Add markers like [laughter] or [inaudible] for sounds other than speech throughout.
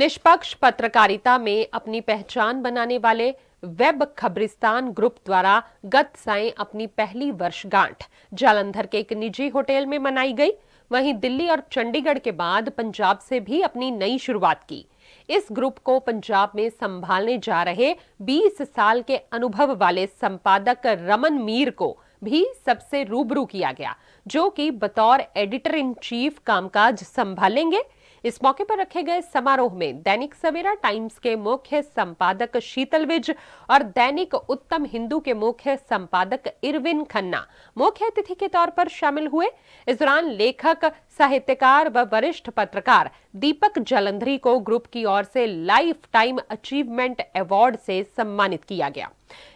निष्पक्ष पत्रकारिता में अपनी पहचान बनाने वाले वेब खबरिस्तान ग्रुप द्वारा गत साय अपनी पहली वर्षगांठ जालंधर के एक निजी होटल में मनाई गई। वहीं दिल्ली और चंडीगढ़ के बाद पंजाब से भी अपनी नई शुरुआत की। इस ग्रुप को पंजाब में संभालने जा रहे 20 साल के अनुभव वाले संपादक रमन मीर को भी सबसे रूबरू किया गया, जो कि बतौर एडिटर इन चीफ कामकाज संभालेंगे। इस मौके पर रखे गए समारोह में दैनिक सवेरा टाइम्स के मुख्य संपादक शीतल विज और दैनिक उत्तम हिंदू के मुख्य संपादक इरविन खन्ना मुख्य अतिथि के तौर पर शामिल हुए। इस दौरान लेखक, साहित्यकार व वरिष्ठ पत्रकार दीपक जलंधरी को ग्रुप की ओर से लाइफ टाइम अचीवमेंट अवार्ड से सम्मानित किया गया।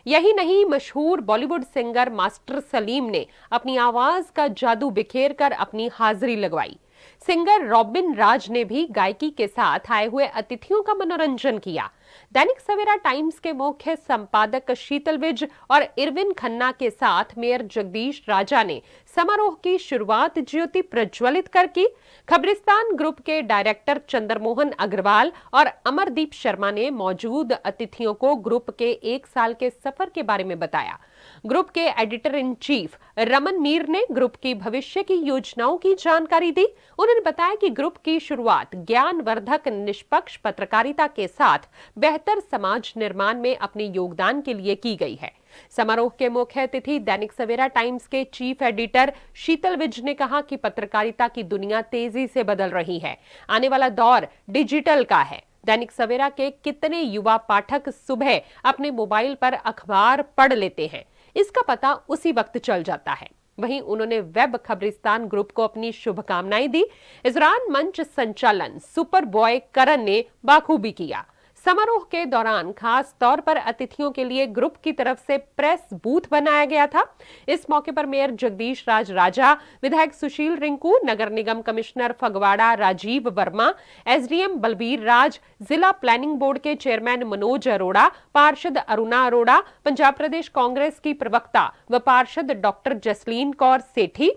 यही नहीं, मशहूर बॉलीवुड सिंगर मास्टर सलीम ने अपनी आवाज़ का जादू बिखेर कर अपनी हाजिरी लगवाई। सिंगर रॉबिन राज ने भी गायकी के साथ आए हुए अतिथियों का मनोरंजन किया। दैनिक सवेरा टाइम्स के मुख्य संपादक शीतल विज और इरविन खन्ना के साथ मेयर जगदीश राजा ने समारोह की शुरुआत ज्योति प्रज्वलित कर की। खबरिस्तान ग्रुप के डायरेक्टर चंद्रमोहन अग्रवाल और अमरदीप शर्मा ने मौजूद अतिथियों को ग्रुप के एक साल के सफ़र के बारे में बताया। ग्रुप के editor in chief Raman Mir ने ग्रुप की भविष्य की योजनाओं की जानकारी दी। उन्होंने बताया कि ग्रुप की शुरुआत ज्ञानवर्धक निष्पक्ष पत्रकारिता के साथ बेहतर समाज निर्माण में अपने योगदान के लिए की गई है। समारोह के मुख्य अतिथि दैनिक सवेरा टाइम्स के चीफ एडिटर शीतल विज ने कहा कि पत्रकारिता की दुनिया तेज़ी से बदल रही है। आने वाला दौर डिजिटल का है। दैनिक सवेरा के कितने युवा पाठक सुबह अपने मोबाइल पर अखबार पढ़ लेते हैं। इसका पता उसी वक्त चल जाता है। वहीं उन्होंने वेब खबरिस्तान ग्रुप को अपनी शुभकामनाएँ दी। इस दौरान मंच संचालन सुपर बॉय करण ने बाखूबी किया। समारोह के दौरान खास तौर पर अतिथियों के लिए ग्रुप की तरफ़ से प्रेस बूथ बनाया गया था। इस मौके पर मेयर जगदीश राज राजा, विधायक सुशील रिंकू, नगर निगम कमिश्नर फगवाड़ा राजीव वर्मा, एसडीएम बलबीर राज, जिला प्लानिंग बोर्ड के चेयरमैन मनोज अरोड़ा, पार्षद अरुणा अरोड़ा, पंजाब प्रदेश कांग्रेस की प्रवक्ता व पार्षद doctor Jasleen Kaur Sethi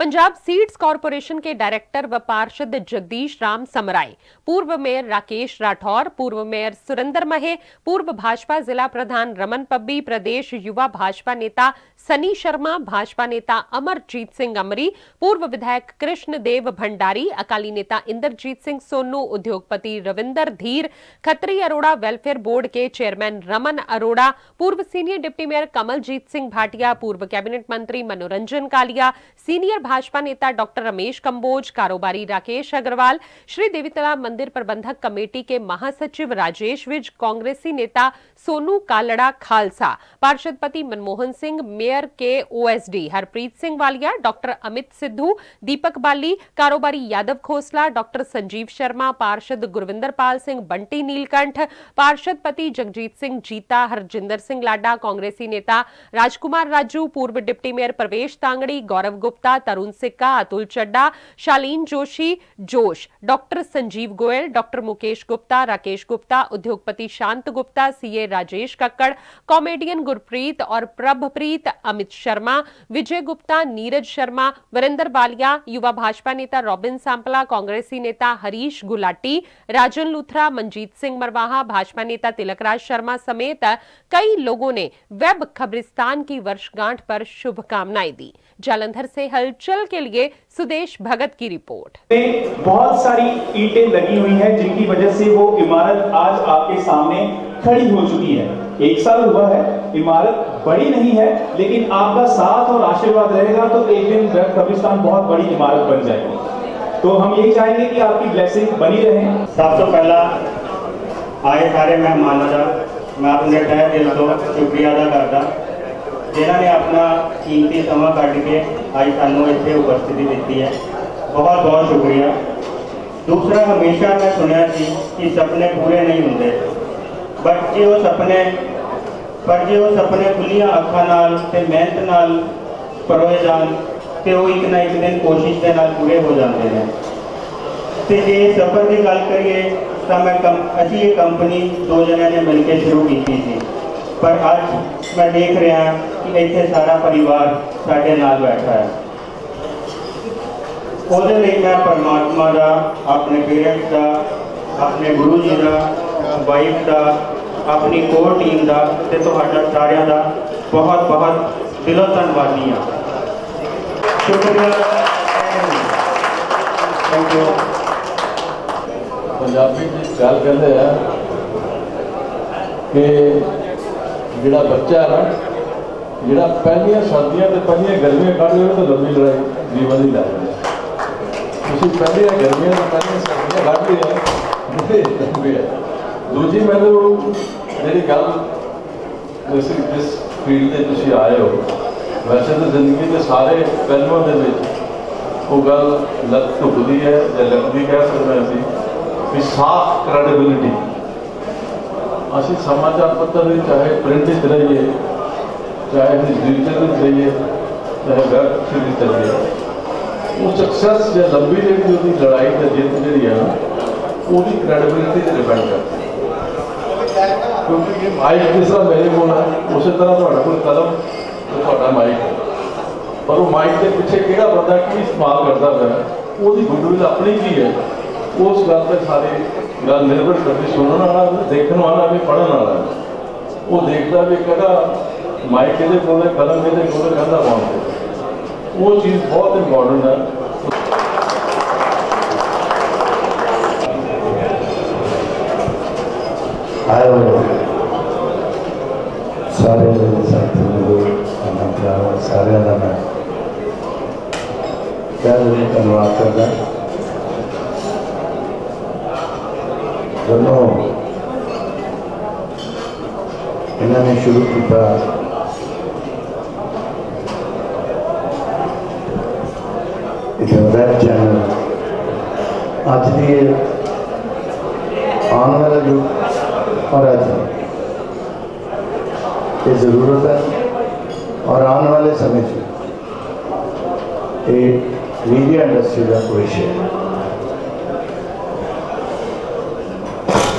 Punjab seeds corporation के डायरेक्टर व पार्षद जगदीश राम समराय पूर्व मेयर राकेश राठौर, पूर्व मेयर सुरेंद्र महे, पूर्व भाजपा जिला प्रधान रमन पब्बी, प्रदेश युवा भाजपा नेता सनी शर्मा, भाजपा नेता अमरजीत सिंह अमरी, पूर्व विधायक कृष्ण देव भंडारी, अकाली नेता इंद्रजीत सिंह सोनू, उद्योगपति रविंदर धीर, खत्री अरोड़ा वेलफेयर बोर्ड के चेयरमैन रमन अरोड़ा, पूर्व senior deputy mayor Kamaljeet Singh Bhatia, पूर्व कैबिनेट मंत्री मनोरंजन कालिया, सीनियर भाजपा नेता डॉक्टर रमेश कंबोज कारोबारी राकेश अग्रवाल, श्री देवीतला मंदिर प्रबंधक कमेटी के महासचिव राजेश विज, कांग्रेसी नेता सोनू कालड़ा खालसा, पार्षदपति मनमोहन सिंह, मेयर के ओएसडी हरप्रीत सिंह वालिया, डॉक्टर अमित सिद्धू, दीपक बाली, कारोबारी यादव खोसला, डॉक्टर संजीव शर्मा, पार्षद गुरविंदर पाल सिंह, बंटी नीलकंठ, पार्षदपति जगजीत सिंह, जीता हरजिंदर सिंह लाडा, कांग्रेसी नेता राजकुमार राजू, पूर्व डिप्टी मेयर प्रवेश तांगड़ी, गौरव गुप्ता तरुण सिक्का, अतुल चड्डा शालीन जोशी, जोश। डॉक्टर संजीव गोयल, डॉक्टर मुकेश गुप्ता, राकेश गुप्ता, उद्योगपति शांत गुप्ता, सीए राजेश कक्कड़, कॉमेडियन गुरप्रीत और प्रभप्रीत अमित शर्मा, विजय गुप्ता, नीरज शर्मा, वीरेंद्र बालिया, युवा भाजपा नेता रॉबिन सांपला, कांग्रेसी नेता हरीश गुलाटी, राजन लुथरा मंजीत सिंह मरवाहा, भाजपा नेता तिलकराज शर्मा समेत कई लोगों ने वेब खबरिस्तान की वर्षगांठ पर शुभकामनाएँ दी। जालंधर से हलचल के लिए सुदेश भगत की रिपोर्ट। बहुत सारी ईंटें लगी हुई हैं जिनकी वजह से वो इमारत आज आपके सामने खड़ी हो चुकी है। एक साल हुआ है इमारत बड़ी नहीं है लेकिन आपका साथ और आशीर्वाद रहेगा तो एक दिन कब्रिस्तान बहुत बड़ी इमारत बन जाएगी। तो हम यही चाहेंगे कि आपकी ब्लेसिंग बनी रहे। सब तो पहला आए सारे मेहमानों का मैं अपने तह दिल तो शुक्रिया अदा करता। जिन्हों ने अपना कीमती समा कट के आज सू इतने उपस्थिति दी है। बहुत बहुत शुक्रिया। दूसरा, हमेशा मैं सुनया कि सपने पूरे नहीं होंगे बट जो सपने, पर जो सपने खुलिया अखा मेहनत नाल परोए जान, ते वो एक ना एक दिन कोशिश के नाल पूरे हो जाते हैं तो जे सफ़र की गल करिए मैं कम, असी ये कंपनी दो जन ने मिलकर शुरू की थी पर आज मैं देख रहा कि इतने सारा परिवार साढ़े नाल बैठा है। और मैं परमात्मा का अपने पेरेंट्स का अपने गुरु जी का वाइफ का अपनी कोर टीम का तो सारे का बहुत बहुत दिलों धनवादी हाँ शुक्रिया। थैंक यू पंजाबी गल कहते हैं कि ਜਿਹੜਾ ਬੱਚਾ ਹੈ ਨਾ, ਜਿਹੜਾ ਪਹਿਲੀਆਂ ਸਰਦੀਆਂ ਤੇ ਪਹਿਲੀਆਂ ਗਰਮੀਆਂ ਕੱਢ ਲਵੇ ਤਾਂ ਲੰਬੀ ਲੜਾਈ ਜੀਵਨ ਦੀ ਲੜਾਈ ਹੈ। ਤੁਸੀਂ ਪਹਿਲੀਆਂ ਗਰਮੀਆਂ ਤੇ ਪਹਿਲੀਆਂ ਸਰਦੀਆਂ ਕੱਢ ਲਈਆਂ ਜਿਹੜੇ ਲੰਬੇ ਆ। ਦੂਜੀ ਮੈਨੂੰ ਜਿਹੜੀ ਗੱਲ ਤੁਸੀਂ ਜਿਸ ਫੀਲਡ ਤੇ ਤੁਸੀਂ ਆਏ ਹੋ, ਵੈਸੇ ਤਾਂ ਜ਼ਿੰਦਗੀ ਦੇ ਸਾਰੇ ਪਹਿਲੂਆਂ ਦੇ ਵਿੱਚ ਉਹ ਗੱਲ ਲੱਗ ਢੁਕਦੀ ਹੈ ਜਾਂ ਲੱਗਦੀ ਕਹਿ ਸਕਦੇ ਹਾਂ ਅਸੀਂ, ਵੀ ਸਾਫ਼ ਕ੍ਰੈਡੀਬਿਲਿਟੀ ਅਸੀਂ ਸਮਾਚਾਰ ਪੱਤਰ ਵਿੱਚ ਚਾਹੇ ਪ੍ਰਿੰਟ ਵਿੱਚ ਰਹੀਏ ਚਾਹੇ ਅਸੀਂ ਡਿਜੀਟਲ ਵਿੱਚ ਰਹੀਏ ਚਾਹੇ ਵੈਬ ਵਿੱਚ ਰਹੀਏ ਉਹ ਸਕਸੈਸ ਜਾਂ ਲੰਬੀ ਜਿਹੜੀ ਉਹਦੀ ਲੜਾਈ ਤੇ ਜਿੱਤ ਜਿਹੜੀ ਹੈ ਨਾ, ਉਹਦੀ ਕ੍ਰੈਡੀਬਿਲਿਟੀ ਤੇ ਡਿਪੈਂਡ ਕਰਦੀ ਹੈ ਕਿਉਂਕਿ ਇਹ ਮਾਈਕ ਜਿਸ ਤਰ੍ਹਾਂ ਮੇਰੇ ਕੋਲ ਹੈ ਉਸੇ ਤਰ੍ਹਾਂ ਤੁਹਾਡਾ ਕੋਲ ਕਲਮ ਤੇ ਤੁਹਾਡਾ ਮਾਈਕ ਹੈ ਪਰ ਉਹ ਮਾਈਕ ਦੇ ਪਿੱਛੇ ਕਿਹੜਾ ਬੰਦਾ ਕੀ ਇਸਤੇਮਾਲ ਕਰਦਾ ਪਿਆ ਉਹਦੀ ਗੁੱਡਵਿਲ ਆਪਣੀ ਕੀ ਹੈ ਉਸ ਗੱਲ ਤੇ ਸਾਰੇ ਗੱਲ ਨਿਰਭਰ ਕਰਦੀ ਸੁਣਨ ਵਾਲਾ ਵੀ, ਦੇਖਣ ਵਾਲਾ ਵੀ ਪੜ੍ਹਨ ਵਾਲਾ ਵੀ। ਉਹ ਦੇਖਦਾ ਵੀ ਕਿਹੜਾ ਮਾਈਕ ਇਹਦੇ ਕੋਲ ਹੈ ਕਲਮ ਇਹਦੇ ਕੋਲ ਹੈ ਕਹਿੰਦਾ ਵਾਂਗ ਉਹ ਚੀਜ਼ ਬਹੁਤ ਇੰਪੋਰਟੈਂਟ ਹੈ ਆਏ ਹੋਏ ਸਾਰੇ ਮੇਰੇ ਸਾਥੀਆਂ ਨੂੰ ਖਾਣਾ ਪਿਆਰ ਸਾਰਿਆਂ ਦਾ ਮੈਂ ਪਿਆਰ ਨਾਲ ਧੰਨਵਾਦ ਕਰਦਾ शुरू किया वैब चैनल। अज की आने वाला युग और अज ये ज़रूरत है और आने वाले समय से मीडिया इंडस्ट्री का भविष्य है।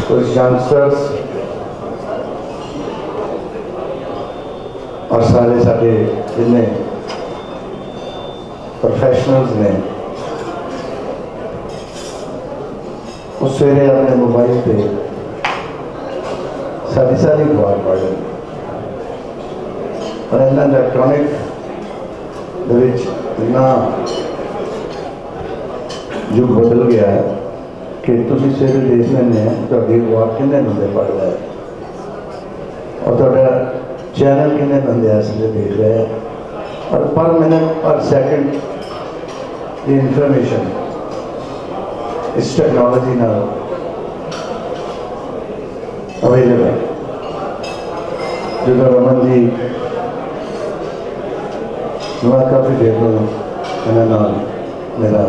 कुछ यंगस्टर्स और सारे सारे जिन्हें प्रोफेशनल्स ने उस सवेरे अपने मोबाइल पे ਸਾਡੀ ਸਾਰੀ ਅਖਬਾਰ ਪੜ੍ਹ ਲਈ ਪਰ ਇਹਨਾਂ ਇਲੈਕਟ੍ਰੋਨਿਕ ਦੇ ਵਿੱਚ ਇੰਨਾ ਯੁੱਗ ਬਦਲ ਗਿਆ ਹੈ ਕਿ ਤੁਸੀਂ ਸਵੇਰੇ ਦੇਖ ਲੈਂਦੇ ਆ ਤੁਹਾਡੀ ਅਖਬਾਰ ਕਿੰਨੇ ਬੰਦੇ चैनल कितने बंदे इसलिए देख रहे हैं। और पर मिनट, पर सेकंड ये इंफॉर्मेशन इस टेक्नोलॉजी ना अवेलेबल जो रमन जी, मैं काफ़ी देर को मेरा नाम, मेरा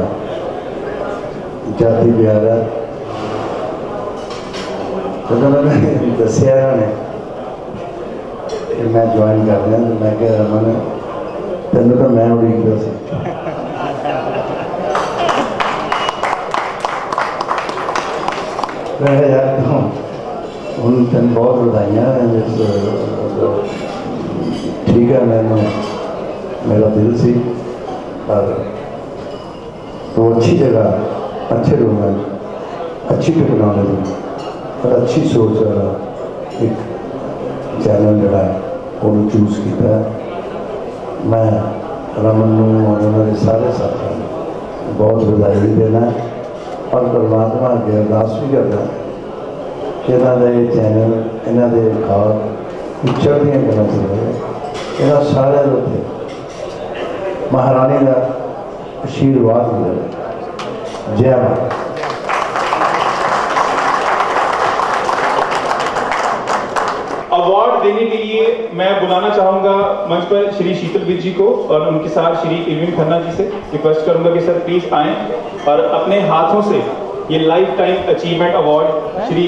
जाति प्यार है। तो मैंने दसिया ने कि मैं ज्वाइन कर रहा तो मैं रहा है तेन तो मैं उड़ीक सी [laughs] यार हूँ तेन बहुत बधाइया ठीक है मैं मेरा दिल सी, और वो अच्छी जगह, अच्छे लोग हैं अच्छी टेक्नोलॉजी और अच्छी सोच वाला एक चैनल जोड़ा है। ਉਹਨੂੰ ਚੂਜ਼ ਕੀਤਾ ਮੈਂ ਰਮਨ ਨੂੰ ਔਰ ਉਹਨਾਂ ਦੇ ਸਾਰੇ ਸਾਥੀਆਂ ਨੂੰ ਬਹੁਤ ਵਧਾਈ ਵੀ ਦੇਣਾ ਔਰ ਪਰਮਾਤਮਾ ਅੱਗੇ ਅਰਦਾਸ ਵੀ ਕਰਦਾ ਕਿ ਇਹਨਾਂ ਦਾ ਇਹ ਚੈਨਲ ਇਹਨਾਂ ਦੇ ਖਾਬ ਚੜ੍ਹਦੀਆਂ ਕਰਾਂ ਚ ਰਹੇ ਇਹਨਾਂ ਸਾਰਿਆਂ ਦੇ ਉੱਤੇ ਮਹਾਰਾਣੀ ਦਾ ਆਸ਼ੀਰਵਾਦ ਮਿਲੇ ਜੈ ਮਾਤਾ देने के लिए मैं बुलाना चाहूँगा मंच पर श्री शीतलवीर जी को और उनके साथ श्री इरविन खन्ना जी से रिक्वेस्ट करूँगा कि सर प्लीज़ आए और अपने हाथों से ये lifetime achievement award Shri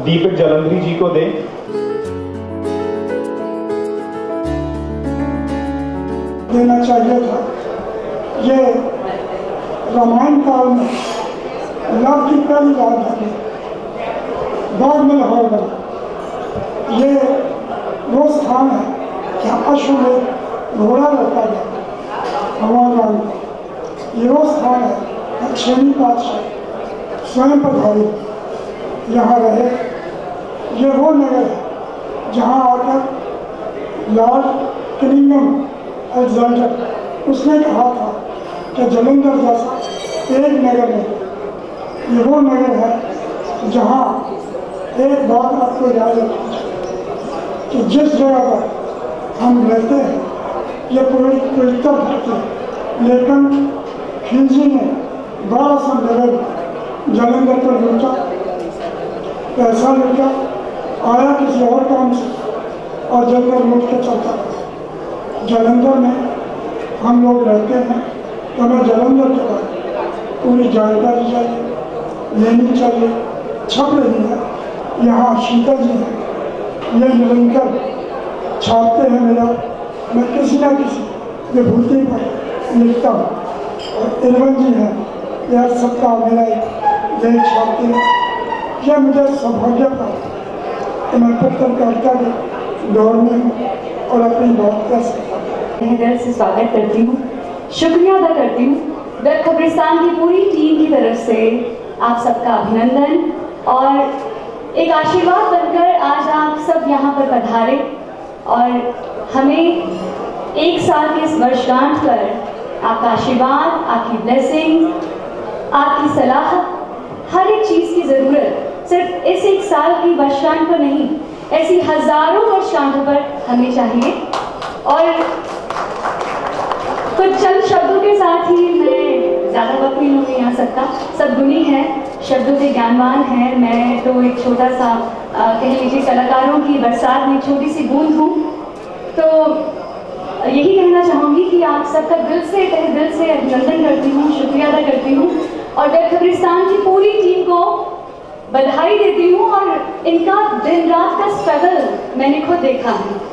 Deepak Jalandhari ji को दें। देना चाहिए था। ये रामायण काल में लव की पहली है बाद में हो गई ये वो स्थान है जहाँ अश्व में घोड़ा रहता है राम ये वो स्थान है छेवीं पातशाह स्वयं पधारी यहाँ रहे। ये वो नगर है जहाँ आकर लॉर्ड किलिंगम एग्जाल्टर उसने कहा था कि जलंधर जैसा एक नगर नहीं ये वो नगर है जहाँ एक बात आपको याद रखनी कि जिस जगह पर हम रहते हैं, ये पूरी धरती है। लेकिन खिलजी ने बड़ा सा नगर जलंधर पर लूटा, पैसा लूटा, आया किसी और काम से और जलंधर लूट के चलता जलंधर में हम लोग रहते हैं तो हमें जलंधर के बारे पूरी जानकारी चाहिए, लेनी चाहिए, छप रही है। यहाँ शीतल जी हैं। ये निरंतर छापते हैं मेरा। मैं किसी न किसी विभूति पर लिखता हूँ। और इरवन जी हैं, यह सबका मेरा एक लेख छापते हैं। यह मुझे सौभाग्य है कि मैं पत्रकारिता के दौर में और अपनी बात कर सकता दिल से स्वागत करती हूँ, शुक्रिया अदा करती हूँ। वेब खबरिस्तान की पूरी टीम की तरफ़ से आप सबका अभिनंदन और एक आशीर्वाद बनकर आज आप सब यहाँ पर पधारे और हमें एक साल के इस वर्षगांठ पर आपका आशीर्वाद, आपकी ब्लेसिंग आपकी सलाह, हर एक चीज़ की ज़रूरत सिर्फ़ इस एक साल की वर्षगांठ पर नहीं, ऐसी हज़ारों वर्षगांठ पर हमें चाहिए। और कुछ चंद शब्दों के साथ ही मैं ज़्यादा वक्त नहीं लूँगी यहाँ सबका सब गुनी है, शब्दों के ज्ञानवान हैं। मैं तो एक छोटा सा कह लीजिए, कलाकारों की बरसात में छोटी सी बूंद हूँ। तो यही कहना चाहूँगी कि आप सबका दिल से, तहे दिल से अभिनंदन करती हूँ, शुक्रिया अदा करती हूँ। और वेब खबरिस्तान की पूरी टीम को बधाई देती हूँ और इनका दिन रात का स्ट्रगल मैंने खुद देखा है।